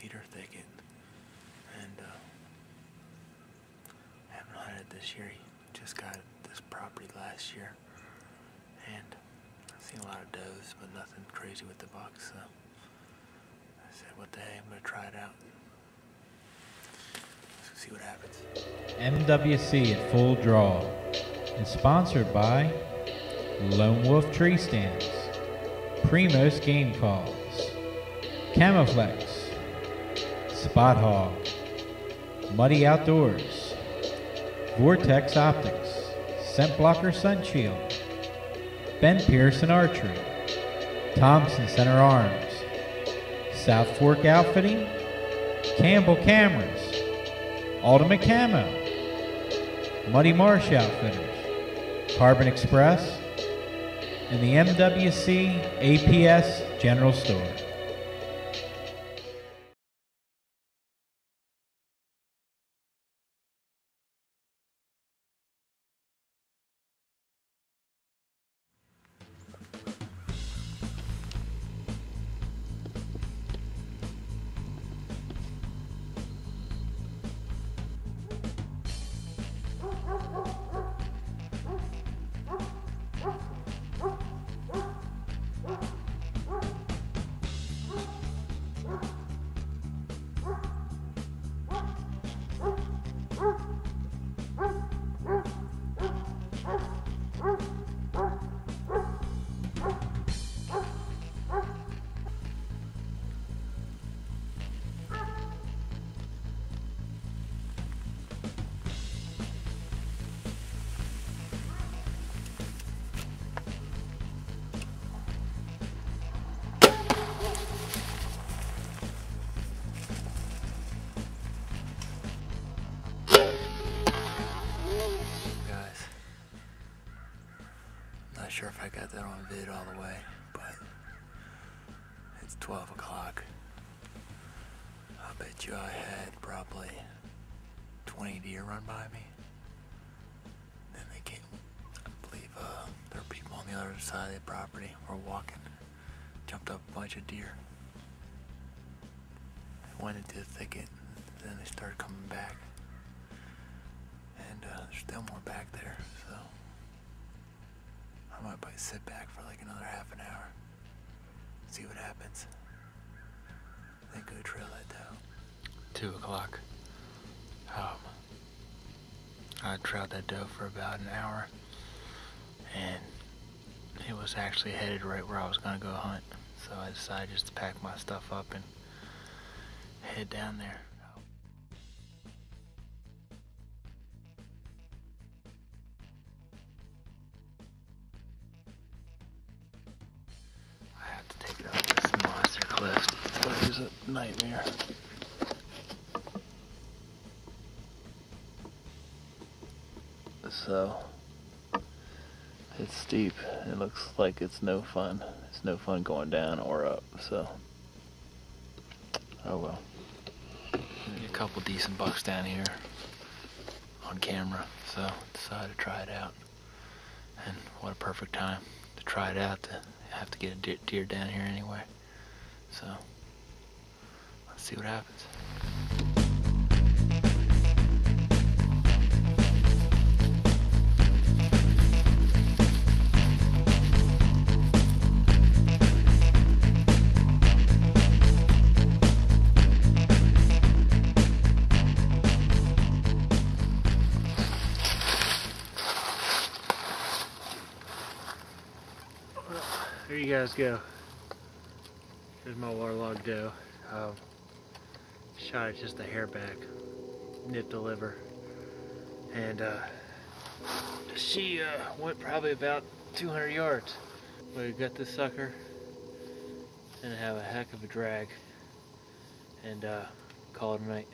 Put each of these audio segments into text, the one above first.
cedar thicket. And uh, haven't hunted this year. Just got this property last year. And I've seen a lot of does, but nothing crazy with the bucks. So I said, what the heck? I'm going to try it out. Let's see what happens. MWC at full draw is sponsored by Lone Wolf Tree Stands, Primos Game Calls, Camoflex, Spot Hog, Muddy Outdoors, Vortex Optics, Scent Blocker Sunshield, Ben Pearson Archery, Thompson Center Arms, South Fork Outfitting, Campbell Cameras, Ultimate Camo, Muddy Marsh Outfitters, Carbon Express, and the MWC APS General Store. Sure if I got that on vid all the way, but it's 12 o'clock. I bet you I had probably 20 deer run by me. Then they came, I believe uh, there were people on the other side of the property were walking, jumped up a bunch of deer. Went into the thicket, then they started coming back and uh, there's still more back there, so I might probably sit back for like another half an hour, see what happens. Then go trail that down. Two o'clock. Um, I trailed that doe for about an hour, and it was actually headed right where I was gonna go hunt. So I decided just to pack my stuff up and head down there. Nightmare. So, it's steep. It looks like it's no fun. It's no fun going down or up, so. Oh well. A couple decent bucks down here on camera, so decided to try it out. And what a perfect time to try it out to have to get a deer, down here anyway. So see what happens. There you guys go. There's my waterlogged doe. Um, shot it just a hair back, nipped the liver, and uh, she uh, went probably about 200 yards. We got this sucker, and have a heck of a drag, and uh, call it a night.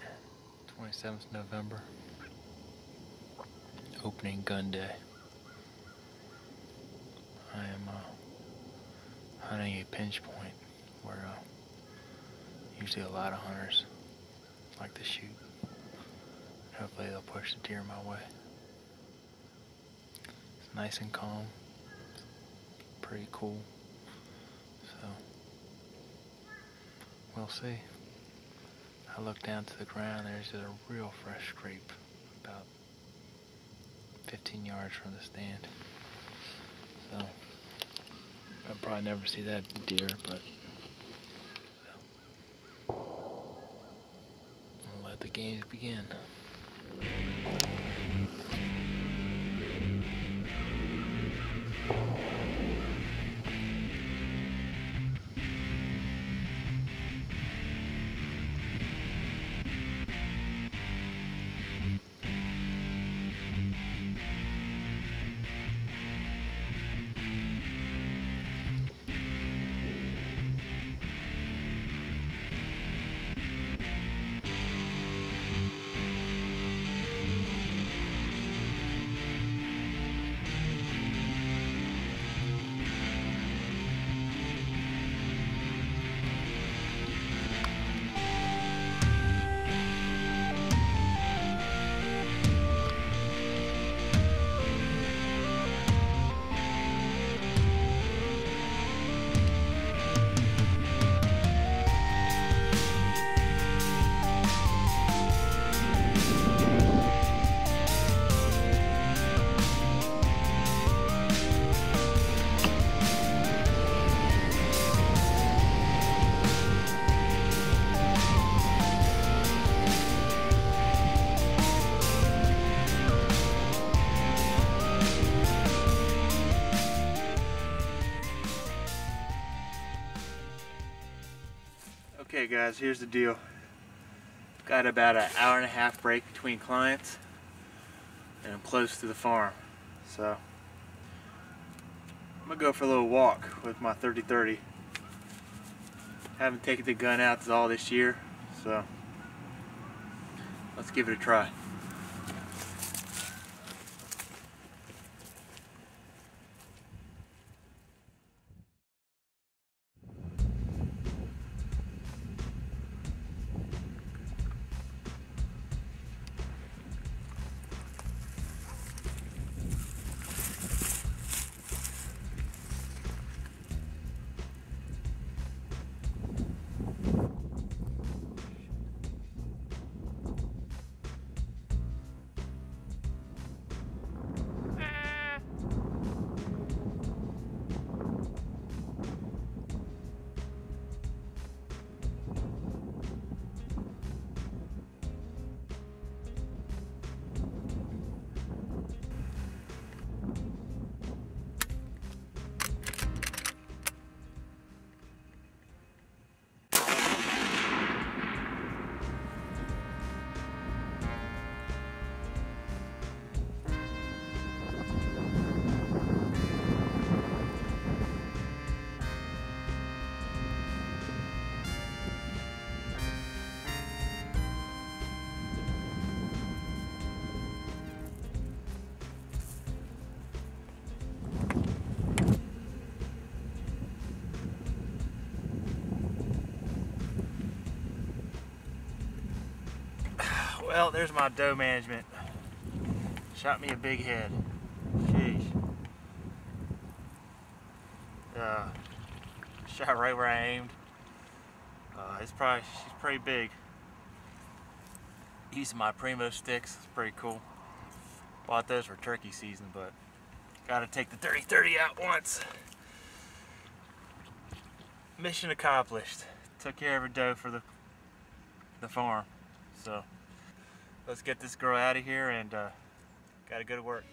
27th November, opening gun day. I am. Uh, hunting a pinch point where uh, usually a lot of hunters like to shoot. Hopefully they'll push the deer my way. It's nice and calm. Pretty cool. So we'll see. I look down to the ground, there's a real fresh scrape about 15 yards from the stand. So, I'll probably never see that deer, but I'll let the games begin. Okay guys, here's the deal. Got about an hour and a half break between clients and I'm close to the farm. So I'm gonna go for a little walk with my 30-30. Haven't taken the gun out all this year, so let's give it a try. Well, there's my doe management. Shot me a big head. Jeez. Uh, shot right where I aimed. Uh, it's probably, she's pretty big. Using my Primo sticks, it's pretty cool. Bought those for turkey season, but gotta take the 30-30 out once. Mission accomplished. Took care of a doe for the, the farm, so let's get this girl out of here and uh, gotta go to work.